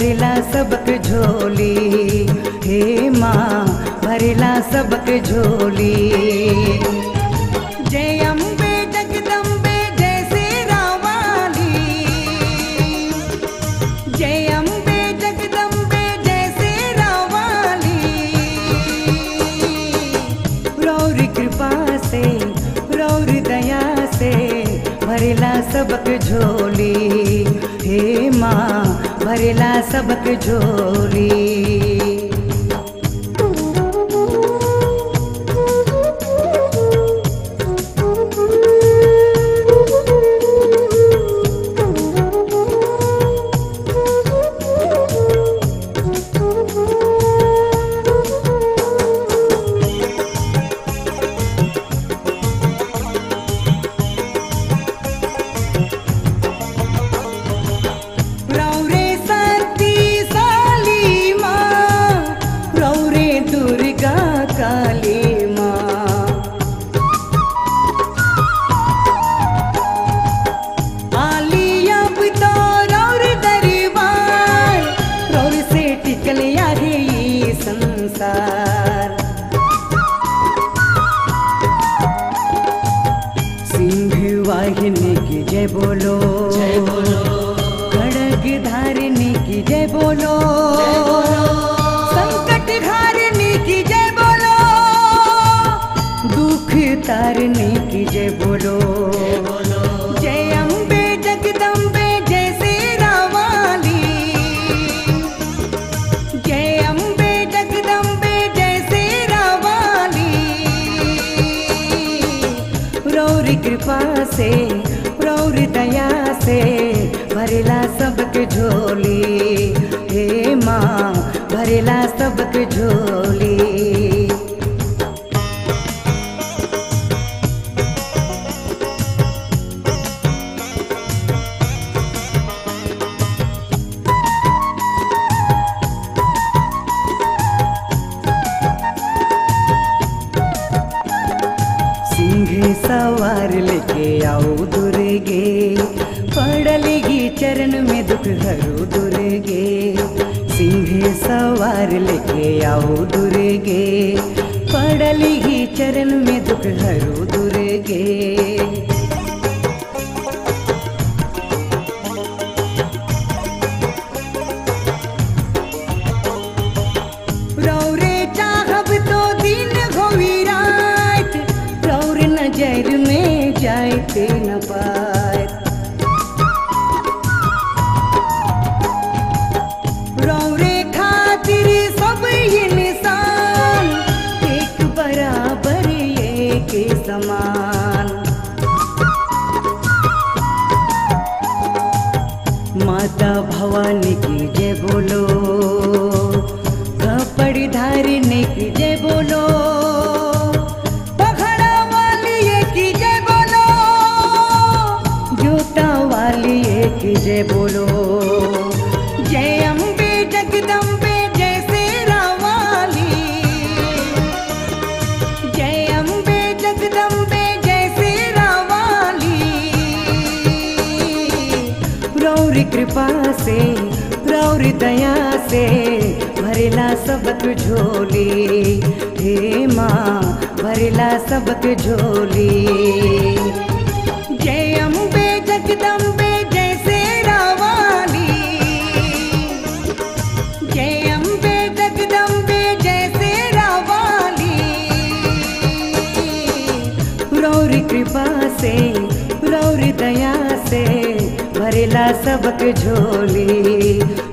भरेला सबक झोली। हे माँ, भरेला सबक झोली। जय अम्बे जगदम्बे जय सेरा वाली जय अम्बे जगदम्बे जय सेरा वाली रौर कृपा से रौर दया से भरेला सबक झोली। हे माँ भरेला सबक झोली बोलो। जय बोलो। खड़ग धारिणी की जय बोलो। संकट हारिणी की जय बोलो। दुख तारने की जय बोलो। जय अम्बे जगदम्बे जय अम्बे जगदम्बे जय रौर कृपा से दया से भरेला सबक झोली। हे माँ भरेला सबक झोली। सिंह सवार लेके आओ दुर्गे पड़लेगी चरण में दुख हरो दुर्गे सिंह सवार लेके आओ दुर्गे पड़लेगी चरण में दुख हरो दुर्गे समान माता भवानी की जय बोलो कपड़ी धारी की जय बोलो। कृपा से प्रौर दया से भरेला सबक झोली। हे माँ भरेला सबक झोली। भरेला सबक झोली।